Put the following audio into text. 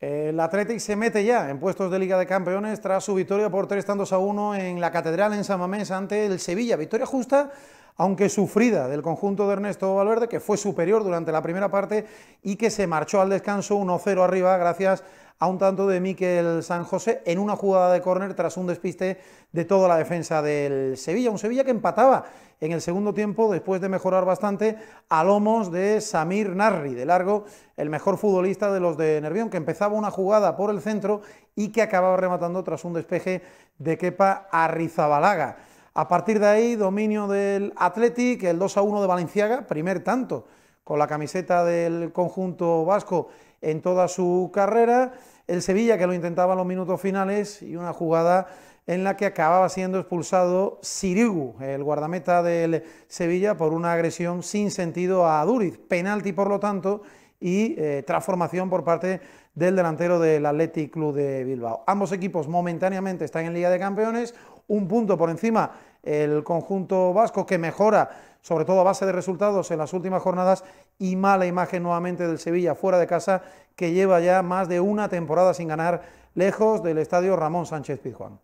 El Athletic se mete ya en puestos de Liga de Campeones tras su victoria por tres tantos a uno en la Catedral en San Mamés ante el Sevilla. Victoria justa, aunque sufrida, del conjunto de Ernesto Valverde, que fue superior durante la primera parte y que se marchó al descanso 1-0 arriba gracias a un tanto de Miquel San José en una jugada de córner tras un despiste de toda la defensa del Sevilla. Un Sevilla que empataba en el segundo tiempo después de mejorar bastante a lomos de Samir Narri, de largo el mejor futbolista de los de Nervión, que empezaba una jugada por el centro y que acababa rematando tras un despeje de Kepa Arrizabalaga. A partir de ahí, dominio del Athletic, el 2 a 1 de Valenciaga, primer tanto con la camiseta del conjunto vasco en toda su carrera, el Sevilla que lo intentaba en los minutos finales y una jugada en la que acababa siendo expulsado Sirigu, el guardameta del Sevilla, por una agresión sin sentido a Duriz. Penalti, por lo tanto, y eh, transformación por parte del delantero del Athletic Club de Bilbao. Ambos equipos momentáneamente están en Liga de Campeones, un punto por encima el conjunto vasco que mejora sobre todo a base de resultados en las últimas jornadas y mala imagen nuevamente del Sevilla fuera de casa que lleva ya más de una temporada sin ganar lejos del estadio Ramón Sánchez Pizjuán.